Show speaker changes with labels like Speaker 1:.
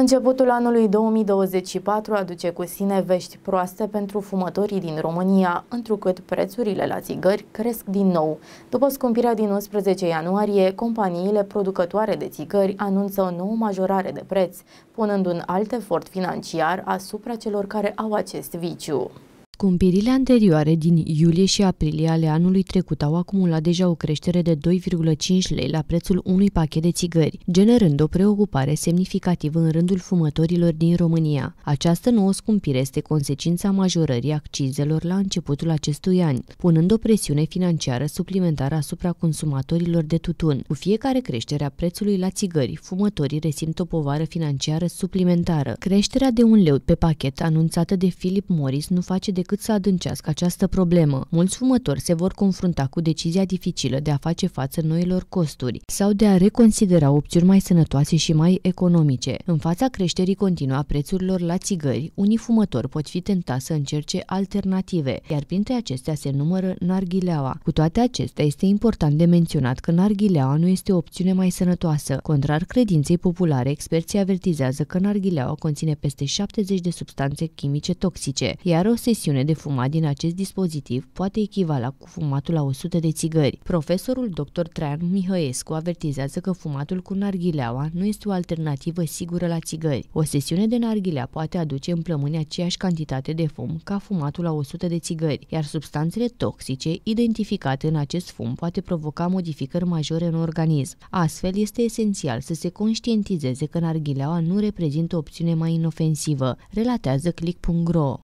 Speaker 1: Începutul anului 2024 aduce cu sine vești proaste pentru fumătorii din România, întrucât prețurile la țigări cresc din nou. După scumpirea din 11 ianuarie, companiile producătoare de țigări anunță o nouă majorare de preț, punând un alt efort financiar asupra celor care au acest viciu.
Speaker 2: Scumpirile anterioare din iulie și aprilie ale anului trecut au acumulat deja o creștere de 2,5 lei la prețul unui pachet de țigări, generând o preocupare semnificativă în rândul fumătorilor din România. Această nouă scumpire este consecința majorării accizelor la începutul acestui an, punând o presiune financiară suplimentară asupra consumatorilor de tutun. Cu fiecare creștere a prețului la țigări, fumătorii resimt o povară financiară suplimentară. Creșterea de un leu pe pachet anunțată de Philip Morris nu face decât decât să adâncească această problemă. Mulți fumători se vor confrunta cu decizia dificilă de a face față noilor costuri sau de a reconsidera opțiuni mai sănătoase și mai economice. În fața creșterii continue a prețurilor la țigări, unii fumători pot fi tentați să încerce alternative, iar printre acestea se numără narghileaua. Cu toate acestea, este important de menționat că narghileaua nu este o opțiune mai sănătoasă. Contrar credinței populare, experții avertizează că narghileaua conține peste 70 de substanțe chimice toxice, iar o sesiune de fumat din acest dispozitiv poate echivala cu fumatul la 100 de țigări. Profesorul dr. Traian Mihăescu avertizează că fumatul cu narghileaua nu este o alternativă sigură la țigări. O sesiune de narghilea poate aduce în plămâni aceeași cantitate de fum ca fumatul la 100 de țigări, iar substanțele toxice identificate în acest fum poate provoca modificări majore în organism. Astfel, este esențial să se conștientizeze că narghileaua nu reprezintă o opțiune mai inofensivă, relatează click.ro.